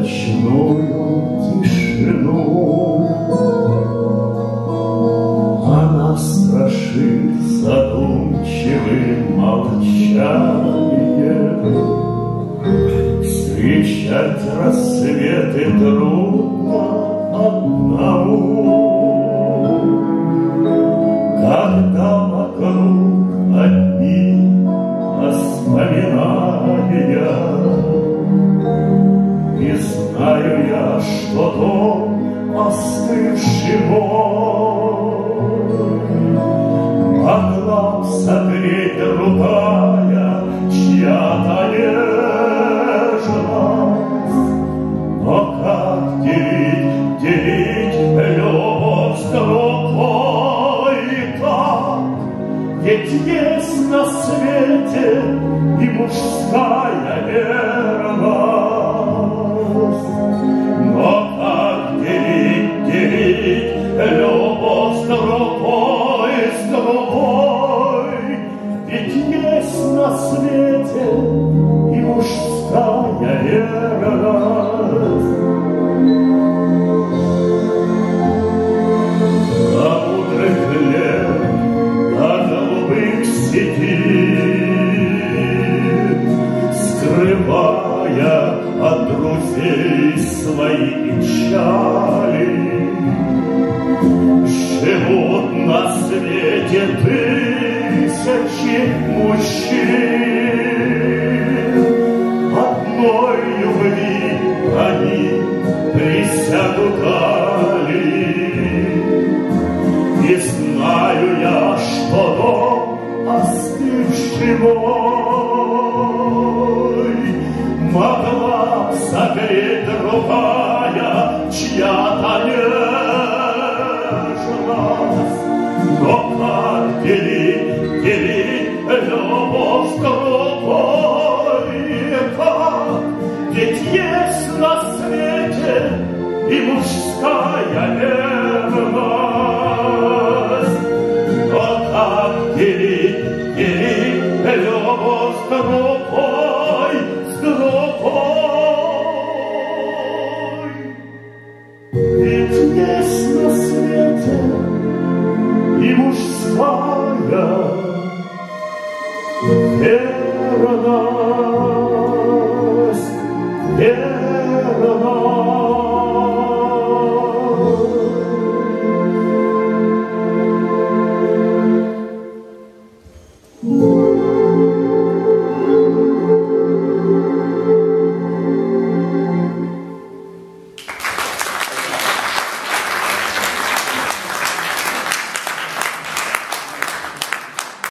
ночную тишину. Она страшит задумчивым молчанием. Встречать рассветы трудно что дом остывший мой Могла согреть другая чья-то нежность, Но как делить, делить любовь с другой так? Ведь есть на свете и мужская верность. Скрывая от друзей свои печали. Живут на свете тысячи мужчин, Одной любви они присягу дали. И знаю я, что дом остывший мой могла согреть другая чья-то любовь.